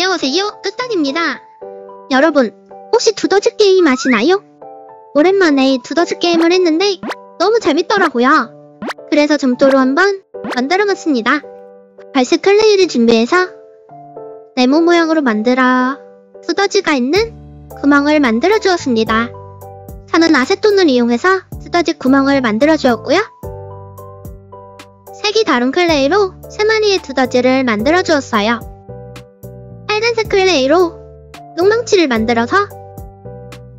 안녕하세요, 끝단입니다. 여러분, 혹시 두더지 게임 아시나요? 오랜만에 두더지 게임을 했는데 너무 재밌더라고요. 그래서 점토로 한번 만들어봤습니다. 발색 클레이를 준비해서 네모 모양으로 만들어 두더지가 있는 구멍을 만들어 주었습니다. 저는 아세톤을 이용해서 두더지 구멍을 만들어 주었고요. 색이 다른 클레이로 세 마리의 두더지를 만들어 주었어요. 빨간색 클레이로 뿅망치를 만들어서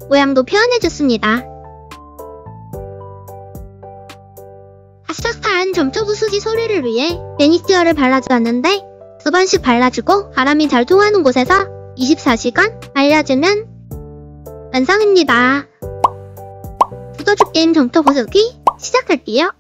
모양도 표현해줬습니다. 아삭한 점토 부수기 소리를 위해 매니큐어를 발라주었는데 두 번씩 발라주고 바람이 잘 통하는 곳에서 24시간 말려주면 완성입니다. 두더지 게임 점토 부수기 시작할게요.